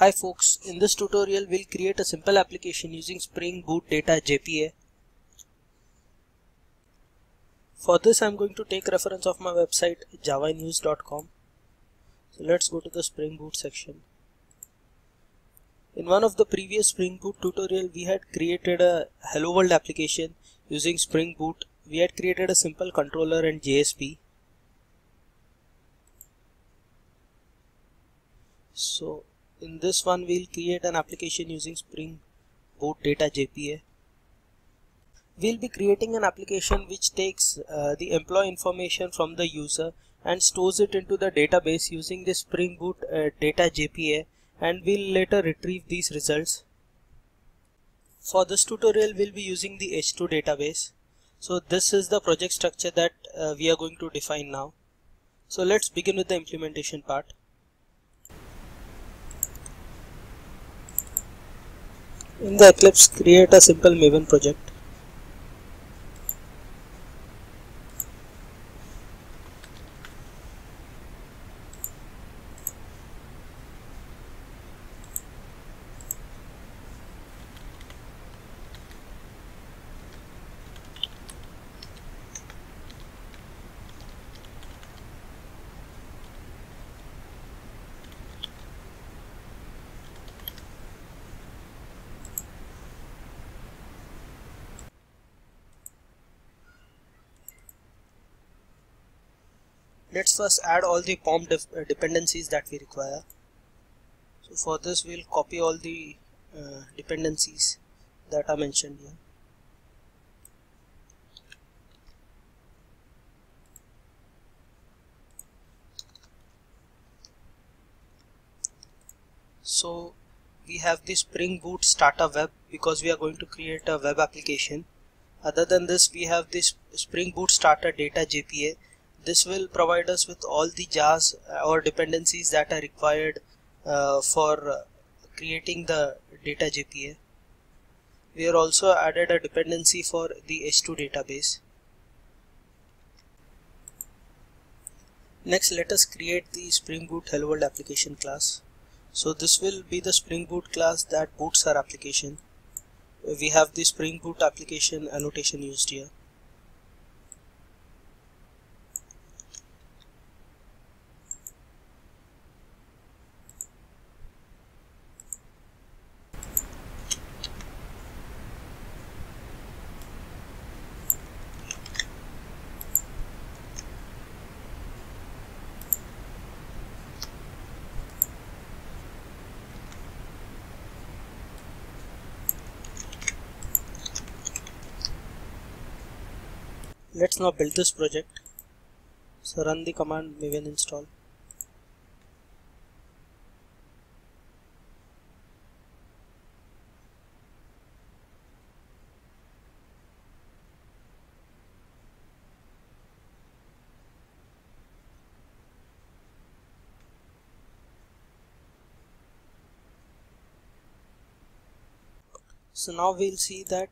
Hi folks, in this tutorial we'll create a simple application using Spring Boot Data JPA. For this I'm going to take reference of my website javainuse.com. So let's go to the Spring Boot section. In one of the previous Spring Boot tutorial we had created a Hello World application using Spring Boot. We had created a simple controller and JSP. So in this one we'll create an application using Spring Boot Data JPA. We'll be creating an application which takes uh, the employee information from the user and stores it into the database using the Spring Boot uh, Data JPA and we'll later retrieve these results. For this tutorial we'll be using the H2 database. So this is the project structure that uh, we are going to define now. So let's begin with the implementation part. In the Eclipse, create a simple Maven project. Let's first add all the POM uh, dependencies that we require. So for this we'll copy all the uh, dependencies that are mentioned here. So we have the spring boot starter web because we are going to create a web application. Other than this we have this spring boot starter data jpa this will provide us with all the jars or dependencies that are required uh, for uh, creating the data JPA. We are also added a dependency for the H2 database. Next let us create the Spring Boot Hello World application class. So this will be the Spring Boot class that boots our application. We have the Spring Boot application annotation used here. Let's now build this project. So run the command maven install. So now we'll see that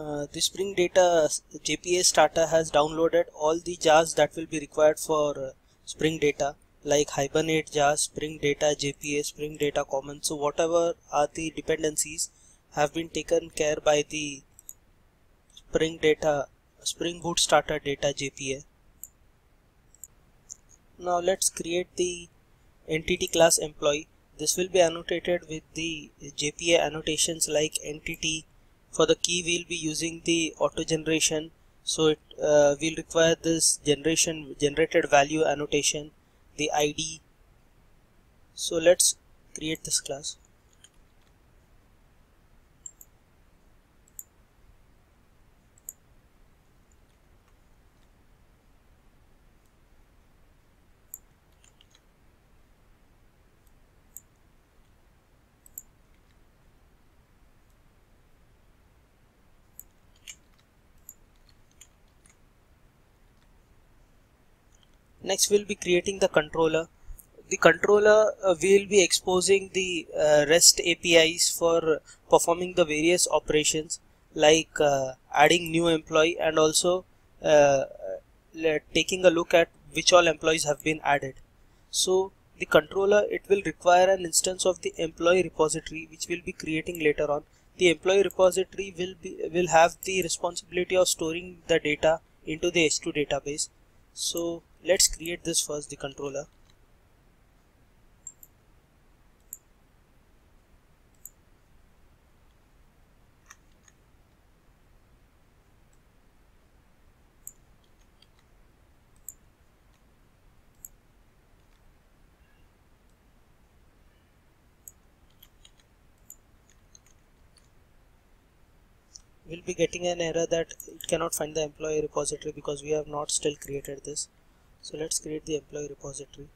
uh, the Spring Data JPA starter has downloaded all the jars that will be required for uh, Spring Data like Hibernate jars, Spring Data JPA, Spring Data Common. So whatever are the dependencies have been taken care by the Spring Data Spring Boot Starter Data JPA. Now let's create the entity class employee. This will be annotated with the JPA annotations like entity for the key we'll be using the auto generation. So it uh, will require this generation generated value annotation the id so let's create this class next we'll be creating the controller. The controller uh, will be exposing the uh, REST APIs for performing the various operations like uh, adding new employee and also uh, taking a look at which all employees have been added. So the controller it will require an instance of the employee repository which we will be creating later on. The employee repository will be will have the responsibility of storing the data into the h2 database. So let's create this first the controller. We'll be getting an error that it cannot find the employee repository because we have not still created this so let's create the employee repository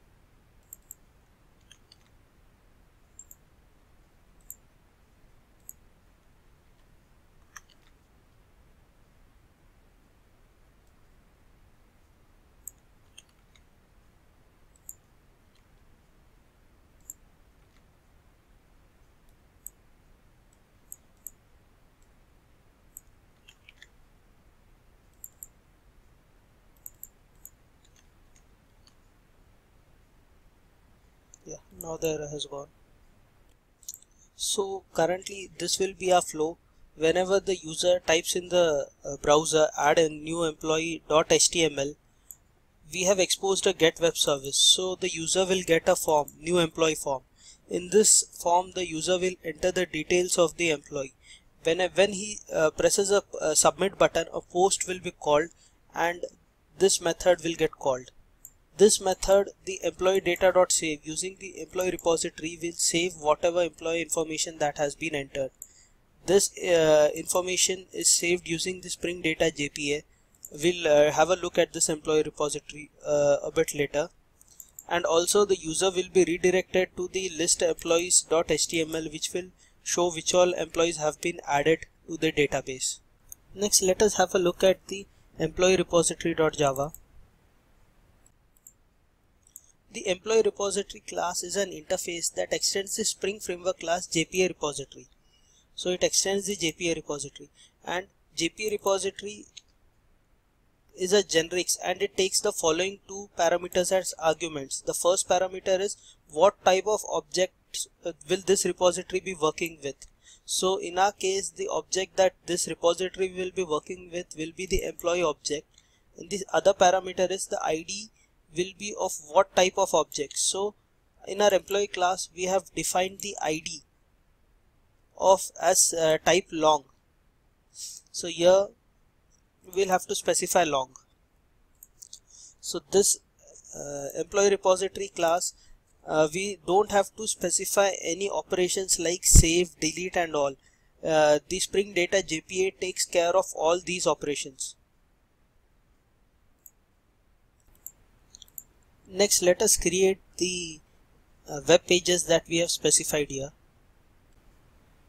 yeah now the error has gone. So currently this will be a flow. Whenever the user types in the uh, browser add a new employee.html we have exposed a get web service. So the user will get a form new employee form. In this form the user will enter the details of the employee. When when he uh, presses a, a submit button a post will be called and this method will get called this method, the employee data.save using the employee repository will save whatever employee information that has been entered. This uh, information is saved using the Spring Data JPA. We'll uh, have a look at this employee repository uh, a bit later. And also the user will be redirected to the list employees.html which will show which all employees have been added to the database. Next let us have a look at the employee repository.java. The employee repository class is an interface that extends the Spring Framework class JPA repository. So it extends the JPA repository and JPA repository is a generics and it takes the following two parameters as arguments. The first parameter is what type of object uh, will this repository be working with. So in our case the object that this repository will be working with will be the employee object and the other parameter is the ID will be of what type of object. So in our employee class we have defined the id of as uh, type long. So here we'll have to specify long. So this uh, employee repository class uh, we don't have to specify any operations like save delete and all. Uh, the spring data jpa takes care of all these operations next let us create the uh, web pages that we have specified here.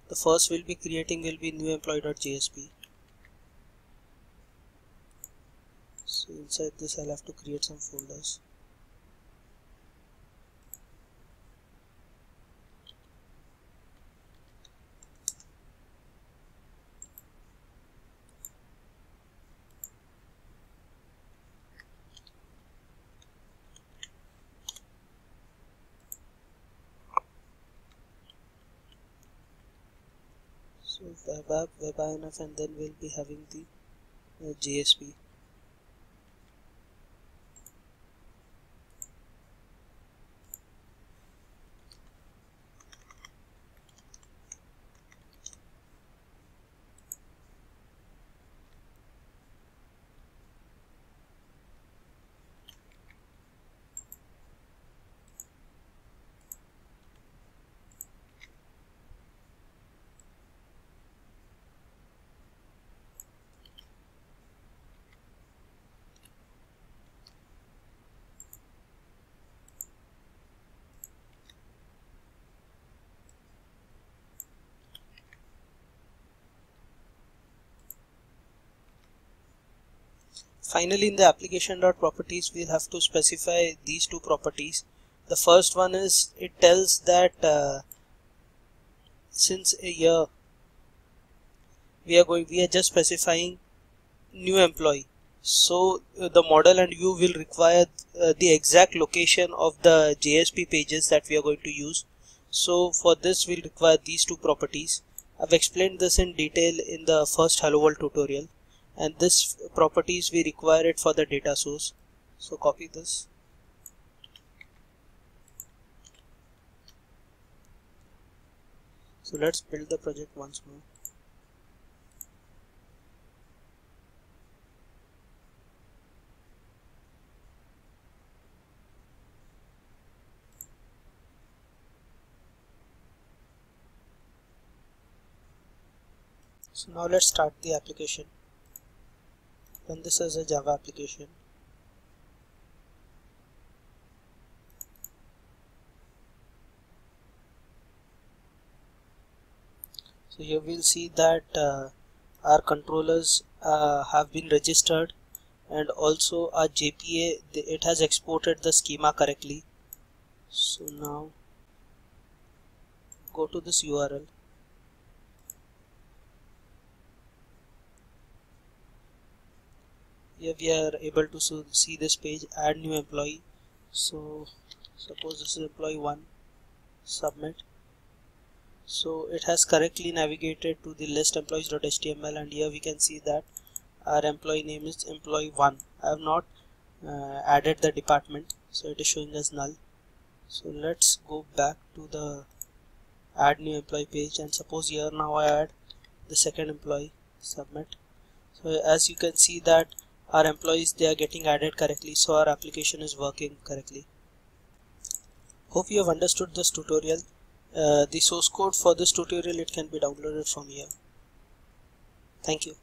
The first we'll be creating will be new employee.jsp so inside this I'll have to create some folders app web inf and then we'll be having the uh, JSP finally in the application dot properties we'll have to specify these two properties. The first one is it tells that uh, since a year we are going we are just specifying new employee. So uh, the model and view will require uh, the exact location of the JSP pages that we are going to use. So for this we'll require these two properties. I've explained this in detail in the first hello world tutorial and this properties we require it for the data source. So copy this. So let's build the project once more. So now let's start the application run this as a java application. So here we'll see that uh, our controllers uh, have been registered and also our JPA it has exported the schema correctly. So now go to this URL here we are able to see this page add new employee. So suppose this is employee 1 submit. So it has correctly navigated to the list employees.html and here we can see that our employee name is employee 1 I have not uh, added the department so it is showing as null. So let's go back to the add new employee page and suppose here now I add the second employee submit. So as you can see that our employees they are getting added correctly so our application is working correctly. Hope you have understood this tutorial. Uh, the source code for this tutorial it can be downloaded from here. Thank you